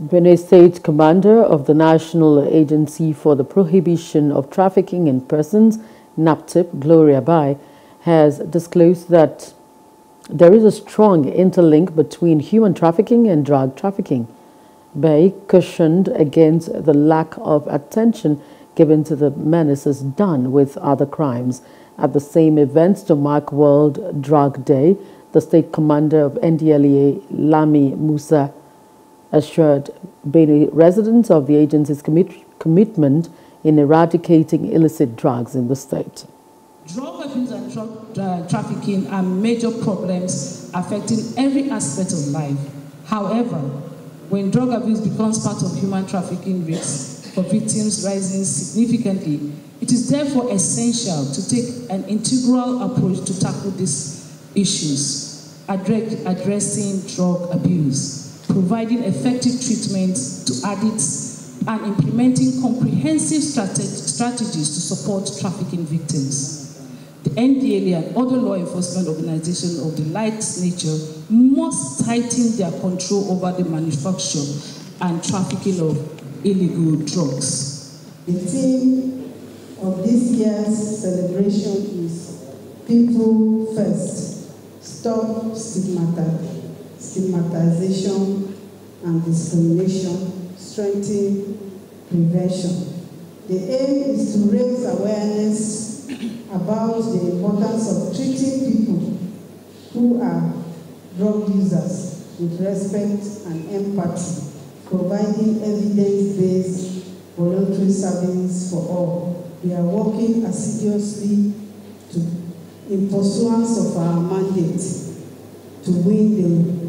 Benue State Commander of the National Agency for the Prohibition of Trafficking in Persons, NAPTIP, Gloria Bai, has disclosed that there is a strong interlink between human trafficking and drug trafficking. Bai cautioned against the lack of attention given to the menaces done with other crimes. At the same event to mark World Drug Day, the state commander of NDLEA, Lami Musa, assured Benue residents of the agency's commit commitment in eradicating illicit drugs in the state. Drug abuse and drug uh, trafficking are major problems affecting every aspect of life. However, when drug abuse becomes part of human trafficking risks for victims rising significantly, it is therefore essential to take an integral approach to tackle these issues, addressing drug abuse providing effective treatment to addicts, and implementing comprehensive strategies to support trafficking victims. The NDLA and other law enforcement organizations of the like nature must tighten their control over the manufacture and trafficking of illegal drugs. The theme of this year's celebration is People First. Stop stigmatization stigmatization and discrimination, strengthen prevention. The aim is to raise awareness about the importance of treating people who are drug users with respect and empathy, providing evidence-based voluntary service for all. We are working assiduously to, in pursuance of our mandate to win the